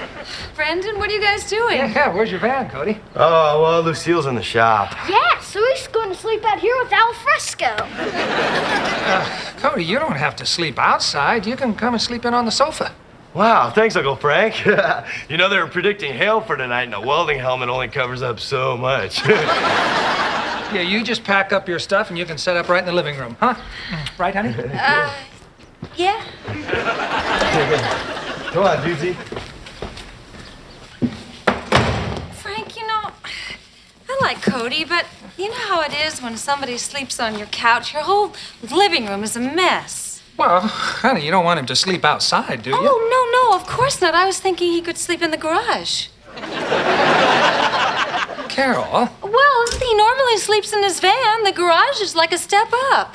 Brendan, what are you guys doing? Yeah, where's your van, Cody? Oh, well, Lucille's in the shop. Yeah, so he's going to sleep out here with Al Fresco. Cody, you don't have to sleep outside. You can come and sleep in on the sofa. Wow, thanks, Uncle Frank. you know, they were predicting hail for tonight, and a welding helmet only covers up so much. Yeah, you just pack up your stuff and you can set up right in the living room, huh? Right, honey? Uh, yeah. Come on, Doozy. Cody, but you know how it is when somebody sleeps on your couch? Your whole living room is a mess. Well, honey, you don't want him to sleep outside, do you? Oh, no, no, of course not. I was thinking he could sleep in the garage. Carol. Well, he normally sleeps in his van. The garage is like a step up.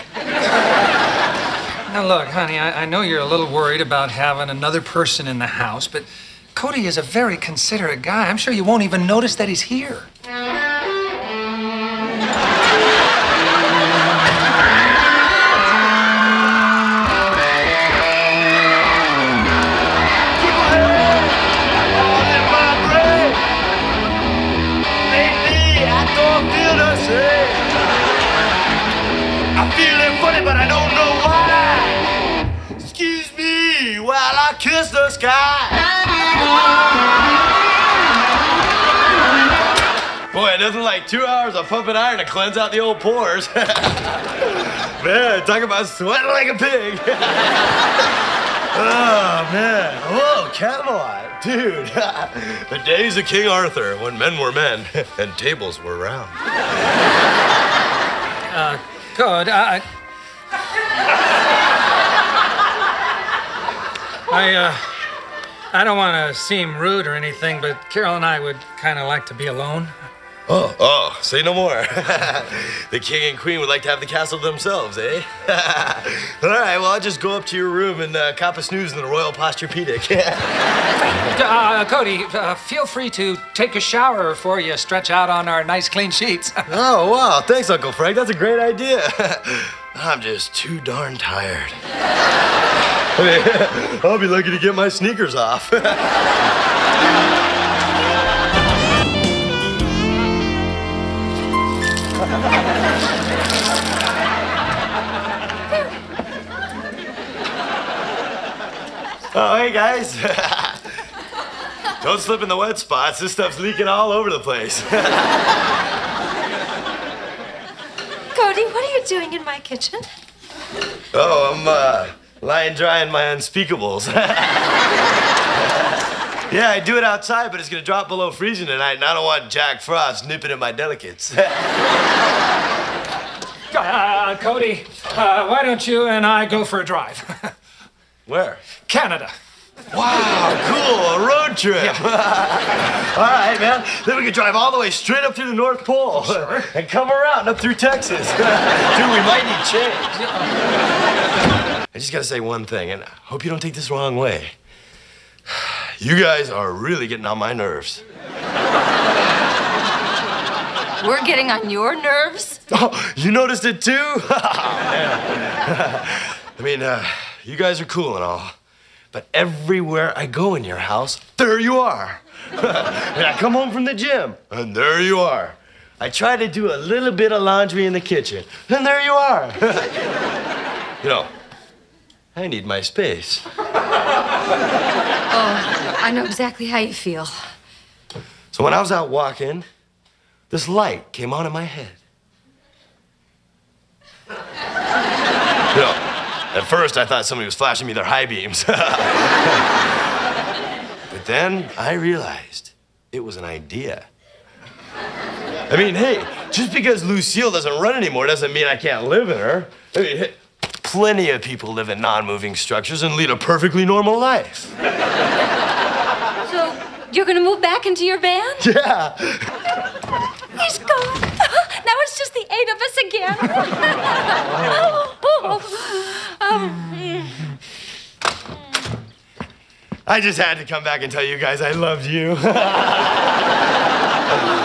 Now, look, honey, I, I know you're a little worried about having another person in the house, but Cody is a very considerate guy. I'm sure you won't even notice that he's here. Kiss the sky. Boy, nothing like two hours of pumping iron to cleanse out the old pores. man, talk about sweating like a pig. oh, man. Whoa, Camelot. Dude, the days of King Arthur when men were men and tables were round. Uh, Code, I. I, uh, I don't want to seem rude or anything, but Carol and I would kind of like to be alone. Oh, oh, say no more. the king and queen would like to have the castle themselves, eh? All right, well, I'll just go up to your room and uh, cop a snooze in the Royal Posturepedic. uh, Cody, uh, feel free to take a shower before you stretch out on our nice clean sheets. oh, wow. Thanks, Uncle Frank. That's a great idea. I'm just too darn tired. I'll be lucky to get my sneakers off. Oh, hey guys. Don't slip in the wet spots. This stuff's leaking all over the place. Cody, what are you doing in my kitchen? Oh, I'm uh, lying dry in my unspeakables. yeah, I do it outside, but it's gonna drop below freezing tonight, and I don't want Jack Frost nipping at my delicates. uh, Cody, uh, why don't you and I go for a drive? Where? Canada. Wow, cool, a road trip. Yeah. all right, man. Then we could drive all the way straight up through the North Pole sure. and come around up through Texas. Dude, we might need change. I just gotta say one thing, and I hope you don't take this the wrong way. You guys are really getting on my nerves. We're getting on your nerves? Oh, you noticed it too? I mean, uh, you guys are cool and all, but everywhere I go in your house, there you are. and I come home from the gym, and there you are. I try to do a little bit of laundry in the kitchen, and there you are. you know, I need my space. Oh, I know exactly how you feel. So when I was out walking, this light came on in my head. You know, at first I thought somebody was flashing me their high beams. but then I realized it was an idea. I mean, hey, just because Lucille doesn't run anymore doesn't mean I can't live in her. I mean, hey, plenty of people live in non-moving structures and lead a perfectly normal life. So, you're gonna move back into your van? Yeah. He's gone. Now it's just the eight of us again. Oh. I just had to come back and tell you guys I loved you.